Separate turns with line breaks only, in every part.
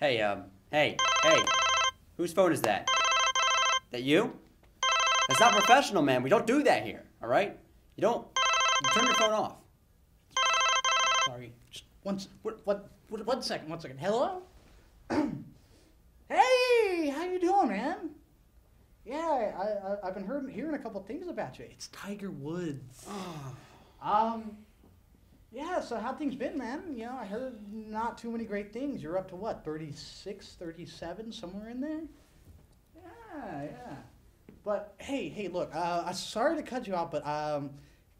Hey, um, hey, hey, whose phone is that? That you? That's not professional, man. We don't do that here, all right? You don't, you turn your phone off.
Sorry. Just one, what, what, one second, one second. Hello? hey, how you doing, man? Yeah, I, I, I've been heard, hearing a couple things about you. It's Tiger Woods. um, yeah, so how things been, man? You know, I heard not too many great things. You're up to what, 36, 37, somewhere in there? Yeah, yeah. But hey, hey, look, uh, I'm sorry to cut you off, but um,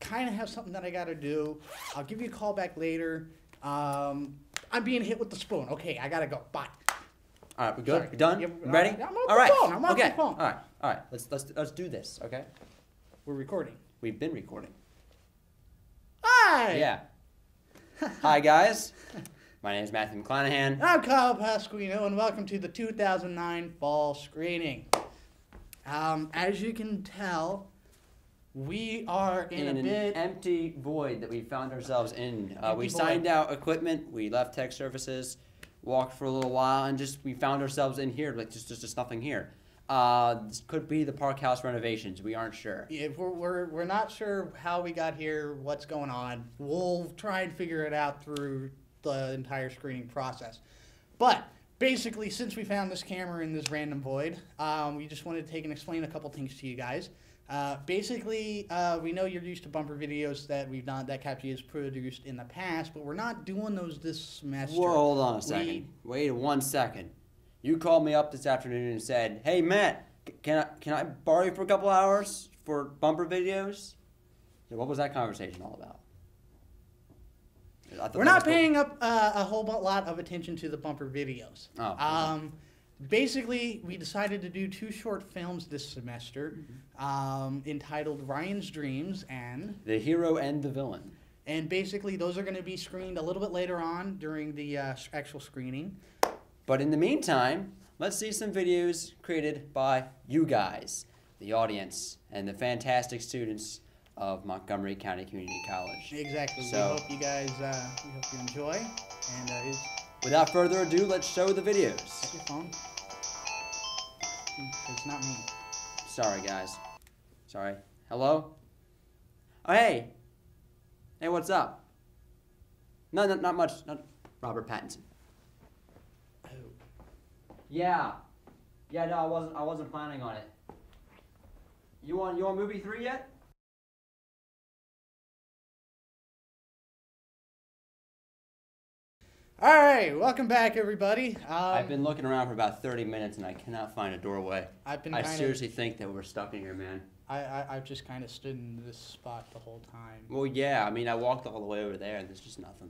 kind of have something that I got to do. I'll give you a call back later. Um, I'm being hit with the spoon. Okay, I gotta go. Bye.
All right, we good?
Sorry.
Done? We ready?
I'm off
all
the
right.
phone. I'm the
okay.
phone.
All right. All right. Let's let's let's do this. Okay.
We're recording.
We've been recording.
Hi.
Yeah. Hi guys. My name is Matthew McClanahan.
I'm Kyle Pasquino, and welcome to the 2009 fall screening. Um, as you can tell, we are in,
In
a
an
bit.
empty void that we found ourselves in. Uh, we
void.
signed out equipment. We left tech services, walked for a little while, and just we found ourselves in here. Like just just, just nothing here. Uh, this could be the park house renovations. We aren't sure.
If we're, we're, we're not sure how we got here, what's going on. We'll try and figure it out through the entire screening process. But basically, since we found this camera in this random void, um, we just wanted to take and explain a couple things to you guys. Uh, basically, uh, we know you're used to bumper videos that we've done that CAPG has produced in the past, but we're not doing those this semester.
Whoa, hold on a
We-
second. Wait one second. You called me up this afternoon and said, "Hey Matt, can I can I borrow you for a couple hours for bumper videos?" So what was that conversation all about?
We're not
was cool.
paying up uh, a whole lot of attention to the bumper videos.
Oh, okay.
Um, basically, we decided to do two short films this semester,
Mm-hmm.
um, entitled Ryan's Dreams and
the hero and the villain.
and basically those are going to be screened a little bit later on during the uh, actual screening.
But in the meantime, let's see some videos created by you guys, the audience, and the fantastic students of Montgomery County Community College.
Exactly.
So-
we hope you guys uh, we hope you enjoy. And uh,
Without further ado, let's show the
check
videos.
your phone. It's not me.
Sorry, guys. Sorry. Hello? Oh, hey. Hey, what's up? No, no not much. Not Robert Pattinson. Yeah. Yeah, no, I wasn't. I wasn't planning on it. You on? You on movie three yet?
All right, welcome back, everybody. Um,
I've been looking around for about thirty minutes and I cannot find a doorway.
I've been
I
kind of
seriously think that we're stuck in here, man.
I, I, I've just kind of stood in this spot the whole time.
Well, yeah. I mean, I walked all the way over there and there's just nothing.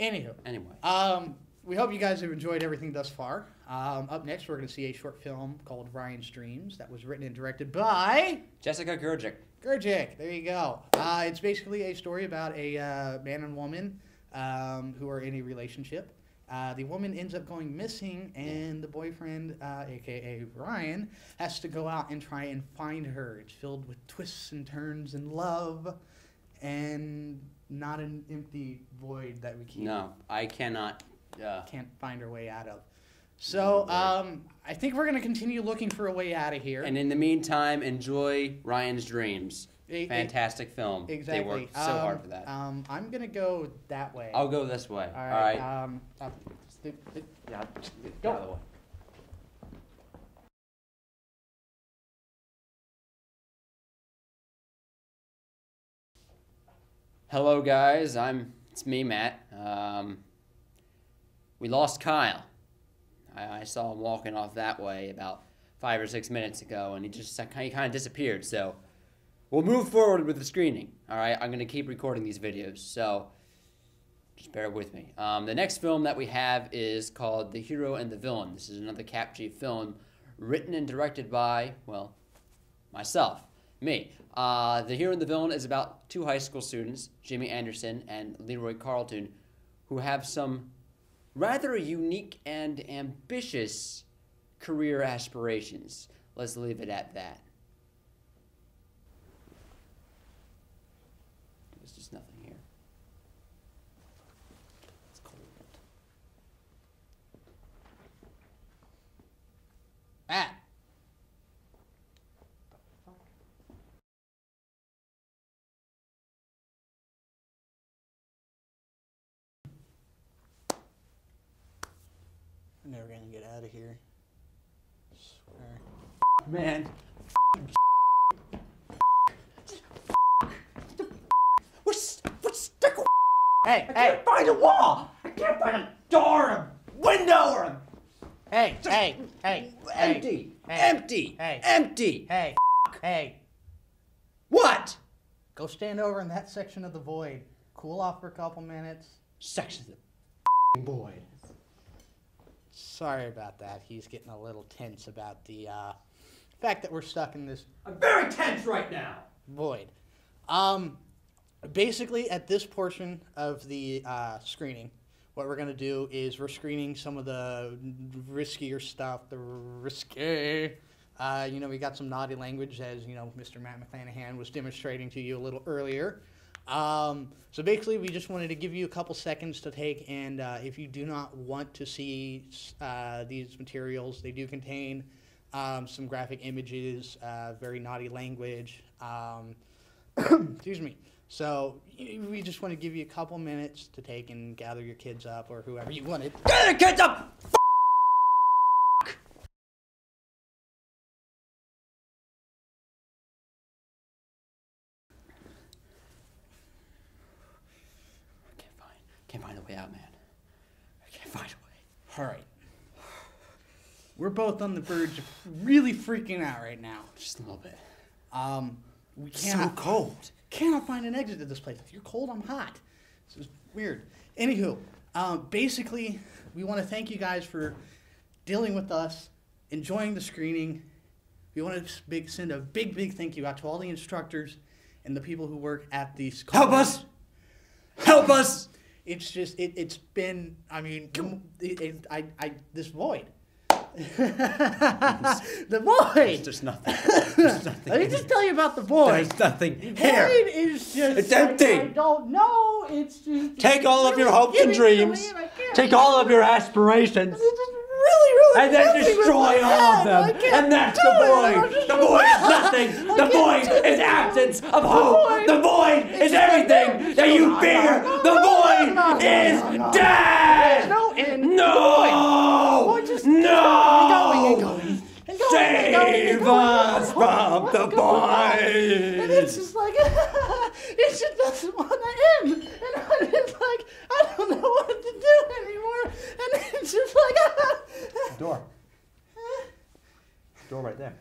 Anywho,
Anyway.
um, we hope you guys have enjoyed everything thus far. Um, up next, we're going to see a short film called Ryan's Dreams that was written and directed by
Jessica Gurgic.
Gurjik. There you go. Uh, it's basically a story about a uh, man and woman um, who are in a relationship. Uh, the woman ends up going missing, and the boyfriend, uh, aka Ryan, has to go out and try and find her. It's filled with twists and turns and love, and not an empty void that we keep
No, I cannot. Uh,
can't find our way out of. So um, I think we're gonna continue looking for a way out of here.
and in the meantime, enjoy Ryan's Dreams.
E-
Fantastic film.
Exactly.
They worked so
Um,
hard for that.
Um, I'm gonna go that way.
I'll go this way.
All right. Um, uh, st- st-
Yeah,
Go.
out of the way. Hello, guys. I'm it's me, Matt. Um, we lost Kyle. I, I saw him walking off that way about five or six minutes ago, and he just he kind of disappeared. So we'll move forward with the screening. All right, I'm gonna keep recording these videos. So just bear with me. Um, the next film that we have is called The Hero and the Villain. This is another Cap G film written and directed by, well, myself, me. Uh, the Hero and the Villain is about two high school students, Jimmy Anderson and Leroy Carlton, who have some rather unique and ambitious career aspirations. Let's leave it at that. There's just nothing here. It's cold.
Ah. Never gonna get out of here. Swear.
Man. What's what's stick?
Hey,
I
hey,
can't find a wall. I can't find a door, a window, or a
hey, hey, hey,
empty,
hey,
empty,
hey.
empty.
Hey, hey,
What?
go stand over in that section of the void. Cool off for a couple minutes.
Section of the boy.
Sorry about that. He's getting a little tense about the uh, fact that we're stuck in this
I'm very tense right now.
void. Um, basically, at this portion of the uh, screening, what we're gonna do is we're screening some of the riskier stuff, the risque. Uh, you know, we got some naughty language, as you know, Mr. Matt McClanahan was demonstrating to you a little earlier. Um, so basically, we just wanted to give you a couple seconds to take, and uh, if you do not want to see uh, these materials, they do contain um, some graphic images, uh, very naughty language. Um, excuse me. So we just want to give you a couple minutes to take and gather your kids up or whoever you wanted.
Get the kids up. I can't find, can't find a way out, man. I can't find a way.
All right. We're both on the verge of really freaking out right now.
Just a little bit.
Um, we
So
cannot
cold.
cannot find an exit to this place. If you're cold, I'm hot. This is weird. Anywho, um, basically, we want to thank you guys for dealing with us, enjoying the screening. We want to big send a big, big thank you out to all the instructors and the people who work at these.
Help us! Help us!
It's just it, it's been. I mean, it, it, I I this void. the void.
There's nothing. There's nothing.
Let me just tell you about the void.
There's nothing
The
here.
void is just.
It's empty.
I don't know. It's just.
Take
it's
all of your hopes and
giving to me
dreams.
I.
Take all of your aspirations.
It's just really, really.
And then destroy all of them. And that's the void. The void is nothing. The void is absence of hope. The void is everything that you fear. The void is dead.
no end to the
No. No. Save us from the void.
And it's just like it's just doesn't want to end, and I'm just like I don't know what to do anymore, and it's just like
Door. Door right there.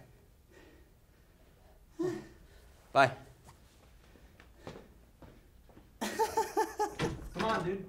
Bye. Come on, dude.